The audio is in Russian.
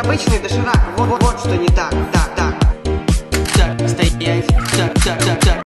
обычный доширак, вот, вот что не так, так, так. Так, стоять, так, так, так, так.